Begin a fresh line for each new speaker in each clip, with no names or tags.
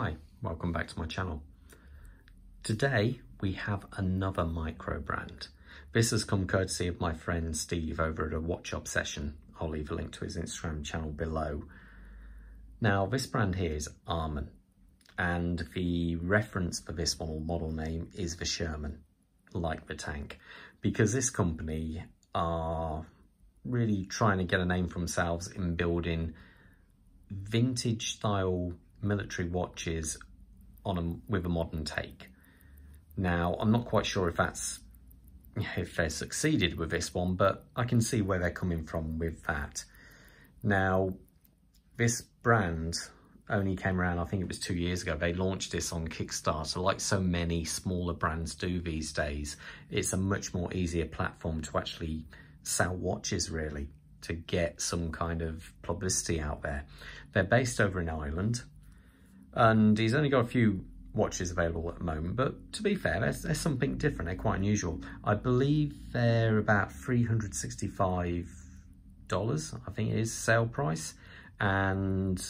Hi, welcome back to my channel. Today we have another micro brand. This has come courtesy of my friend Steve over at a Watch Obsession. I'll leave a link to his Instagram channel below. Now this brand here is Arma and the reference for this one or model name is the Sherman, like the tank, because this company are really trying to get a name for themselves in building vintage style military watches on a, with a modern take. Now, I'm not quite sure if that's if they succeeded with this one, but I can see where they're coming from with that. Now, this brand only came around, I think it was two years ago. They launched this on Kickstarter, like so many smaller brands do these days. It's a much more easier platform to actually sell watches, really, to get some kind of publicity out there. They're based over in Ireland, and he's only got a few watches available at the moment, but to be fair, there's, there's something different. They're quite unusual. I believe they're about $365, I think it is sale price. And,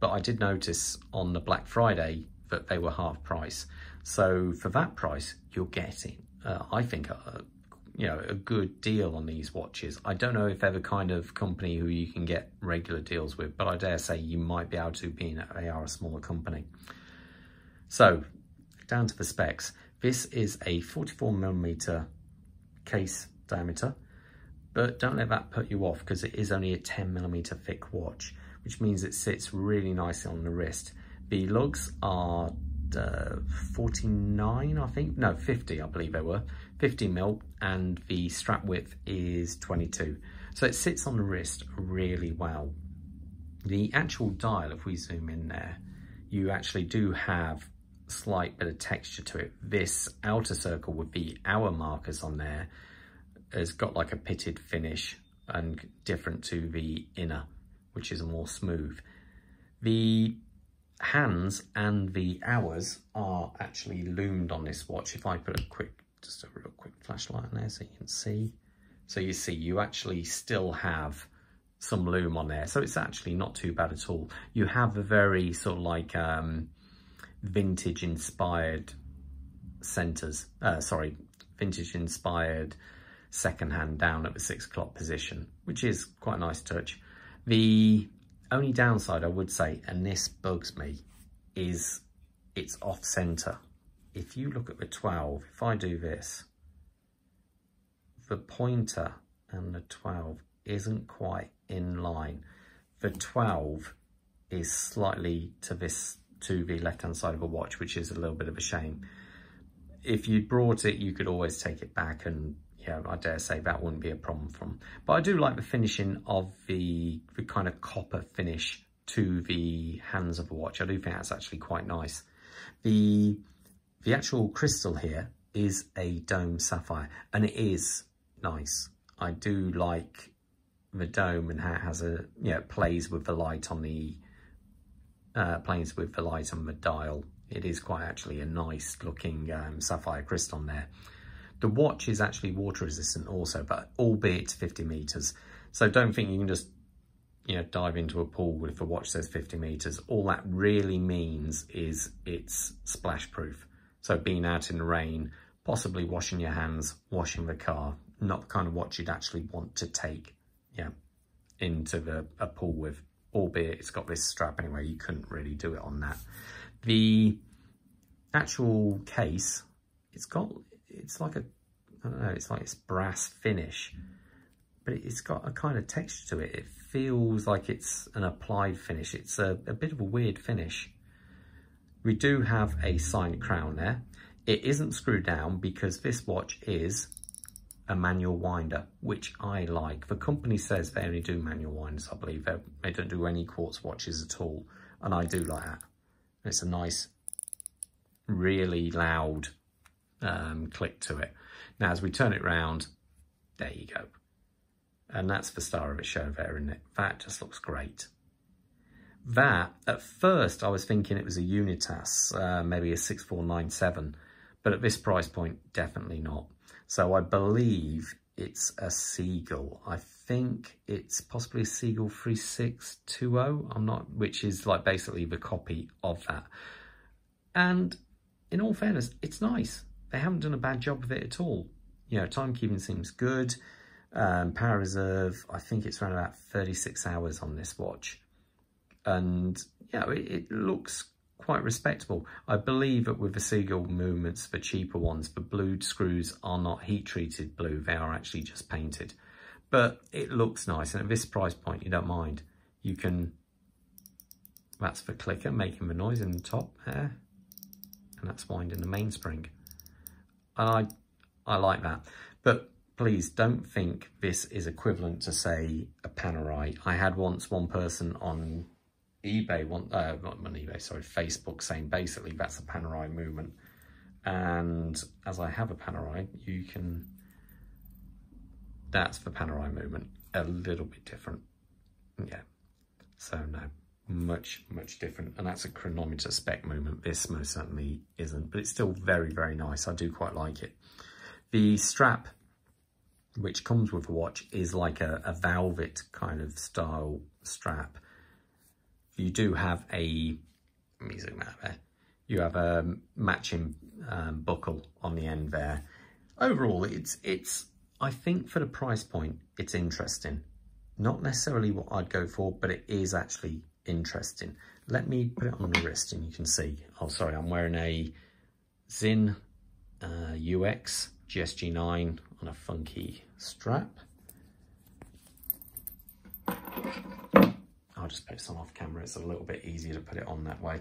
but I did notice on the Black Friday that they were half price. So for that price, you're getting, uh, I think, a, you know, a good deal on these watches. I don't know if they're the kind of company who you can get regular deals with, but I dare say you might be able to being they are a smaller company. So down to the specs. This is a 44 millimeter case diameter, but don't let that put you off because it is only a 10 millimeter thick watch, which means it sits really nicely on the wrist. The lugs are uh, 49, I think, no, 50, I believe they were, 50 mil, and the strap width is 22. So it sits on the wrist really well. The actual dial, if we zoom in there, you actually do have a slight bit of texture to it. This outer circle with the hour markers on there has got like a pitted finish and different to the inner, which is more smooth. The hands and the hours are actually loomed on this watch. If I put a quick, just a real quick flashlight on there so you can see. So you see, you actually still have some loom on there. So it's actually not too bad at all. You have a very sort of like um, vintage inspired centers, uh, sorry, vintage inspired second hand down at the six o'clock position, which is quite a nice touch. The only downside I would say, and this bugs me, is it's off center. If you look at the 12, if I do this, the pointer and the 12 isn't quite in line. The 12 is slightly to this to the left hand side of a watch, which is a little bit of a shame. If you brought it, you could always take it back and yeah, I dare say that wouldn't be a problem from. But I do like the finishing of the, the kind of copper finish to the hands of the watch. I do think that's actually quite nice. The, the actual crystal here is a dome sapphire and it is nice. I do like the dome and how it has a, you know, plays with the light on the, uh, plays with the light on the dial. It is quite actually a nice looking um, sapphire crystal on there. The watch is actually water resistant also, but albeit 50 meters. So don't think you can just you know, dive into a pool if a watch says 50 meters. All that really means is it's splash proof. So being out in the rain, possibly washing your hands, washing the car, not the kind of watch you'd actually want to take yeah, into the a pool with, albeit it's got this strap anyway, you couldn't really do it on that. The actual case, it's got it's like a, I don't know, it's like it's brass finish, but it's got a kind of texture to it. It feels like it's an applied finish. It's a, a bit of a weird finish. We do have a signed crown there. It isn't screwed down because this watch is a manual winder, which I like. The company says they only do manual winders, I believe. They, they don't do any quartz watches at all, and I do like that. It's a nice, really loud um, click to it. Now, as we turn it round, there you go. And that's the star of its show there, isn't it? That just looks great. That, at first, I was thinking it was a Unitas, uh, maybe a 6497, but at this price point, definitely not. So I believe it's a Seagull. I think it's possibly a Seagull 3620, I'm not, which is like basically the copy of that. And in all fairness, it's nice. They haven't done a bad job of it at all. You know, timekeeping seems good. Um, power reserve, I think it's around about 36 hours on this watch. And, you know, it, it looks quite respectable. I believe that with the seagull movements, the cheaper ones, the blued screws are not heat treated blue. They are actually just painted. But it looks nice. And at this price point, you don't mind. You can, that's the clicker making the noise in the top there. And that's winding the mainspring. And I, I like that. But please don't think this is equivalent to say a Panerai. I had once one person on eBay, one, uh, not on eBay, sorry, Facebook saying basically that's a Panerai movement. And as I have a Panerai, you can, that's the Panerai movement, a little bit different. Yeah, so no, much, much different. And that's a chronometer spec movement. This most certainly isn't, but it's still very, very nice. I do quite like it. The strap which comes with a watch is like a, a velvet kind of style strap. You do have a, let me zoom out there, you have a matching um, buckle on the end there. Overall, it's, it's, I think for the price point, it's interesting. Not necessarily what I'd go for, but it is actually interesting. Let me put it on the wrist and you can see. Oh, sorry, I'm wearing a Sinn uh, UX GSG9 on a funky strap. I'll just put some off camera. It's a little bit easier to put it on that way.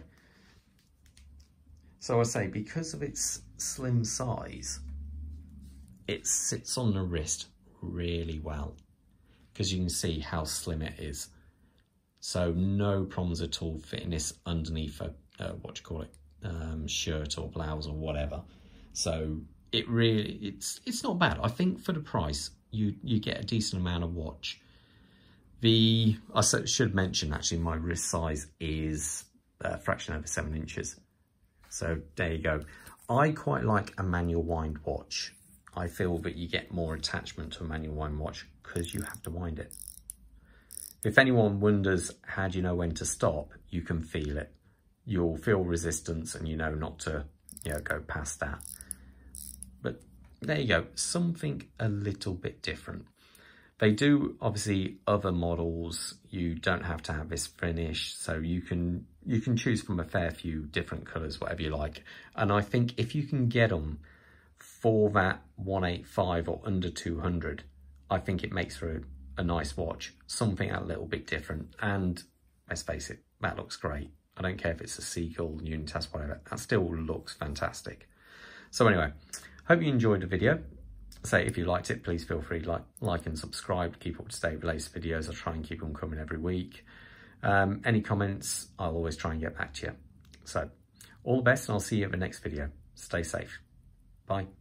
So I say, because of its slim size, it sits on the wrist really well because you can see how slim it is. So no problems at all fitting this underneath a, uh, what do you call it, um, shirt or blouse or whatever. So it really, it's it's not bad. I think for the price, you, you get a decent amount of watch. The, I should mention actually my wrist size is a fraction over seven inches. So there you go. I quite like a manual wind watch. I feel that you get more attachment to a manual wind watch because you have to wind it. If anyone wonders how do you know when to stop, you can feel it. You'll feel resistance and you know not to you know, go past that. But there you go, something a little bit different. They do, obviously, other models, you don't have to have this finish, so you can you can choose from a fair few different colours, whatever you like. And I think if you can get them for that 185 or under 200, I think it makes for a, a nice watch, something a little bit different. And let's face it, that looks great. I don't care if it's a Seagull, Unitas, whatever, that still looks fantastic. So anyway, hope you enjoyed the video. Say if you liked it, please feel free to like, like and subscribe, to keep up to date with latest videos. I'll try and keep them coming every week. Um, any comments, I'll always try and get back to you. So all the best and I'll see you in the next video. Stay safe. Bye.